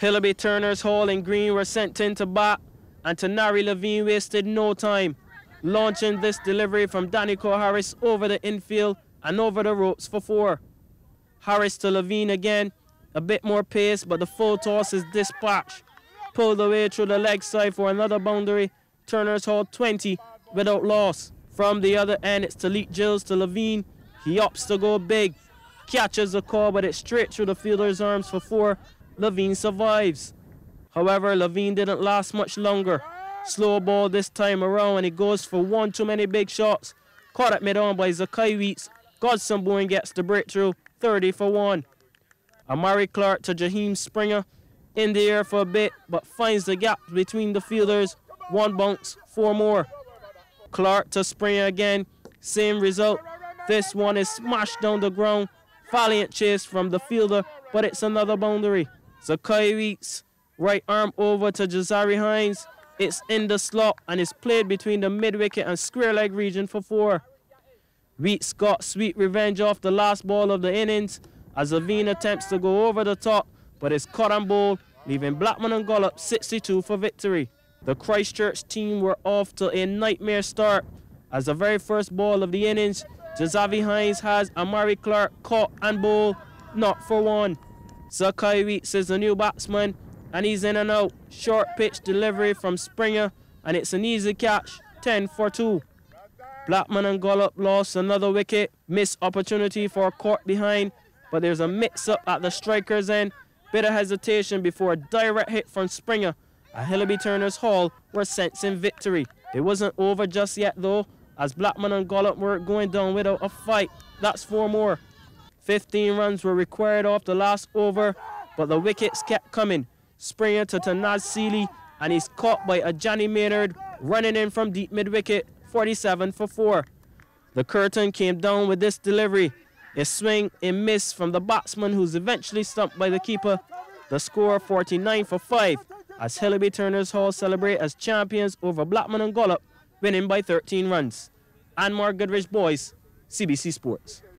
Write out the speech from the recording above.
Hillaby Turner's Hall and Green were sent in to bat, and Tanari Levine wasted no time, launching this delivery from Danico Harris over the infield and over the ropes for four. Harris to Levine again, a bit more pace, but the full toss is dispatched. Pulled away through the leg side for another boundary. Turner's Hall 20 without loss. From the other end, it's Talik Gills to Levine. He opts to go big. Catches the call, but it's straight through the fielder's arms for four. Levine survives. However, Levine didn't last much longer. Slow ball this time around, and he goes for one too many big shots. Caught at mid-on by Zakai Weeks. Godson Boyne gets the breakthrough, 30 for one. Amari Clark to Jaheim Springer. In the air for a bit, but finds the gap between the fielders. One bounce, four more. Clark to Springer again. Same result. This one is smashed down the ground. Valiant chase from the fielder, but it's another boundary. Zakai Weeks, right arm over to Jazari Hines. It's in the slot and it's played between the mid wicket and square leg region for four. Weeks got sweet revenge off the last ball of the innings as Levine attempts to go over the top, but it's caught and ball, leaving Blackman and Gollop 62 for victory. The Christchurch team were off to a nightmare start as the very first ball of the innings, Jazavi Hines has Amari Clark caught and bowled, not for one. Zakai Weeks is the new batsman and he's in and out. Short pitch delivery from Springer and it's an easy catch, 10 for 2. Blackman and Gollop lost another wicket, missed opportunity for a court behind, but there's a mix-up at the striker's end. Bit of hesitation before a direct hit from Springer at Hillaby Turner's Hall were sensing victory. It wasn't over just yet though, as Blackman and Gollop were going down without a fight. That's four more. 15 runs were required off the last over, but the wickets kept coming. Springer to Tanaz Sealy, and he's caught by a Johnny Maynard running in from deep mid wicket, 47 for 4. The curtain came down with this delivery. A swing, a miss from the batsman who's eventually stumped by the keeper. The score 49 for 5 as Hillaby Turner's Hall celebrate as champions over Blackman and Gollop, winning by 13 runs. Anmar Goodridge-Boyce, CBC Sports.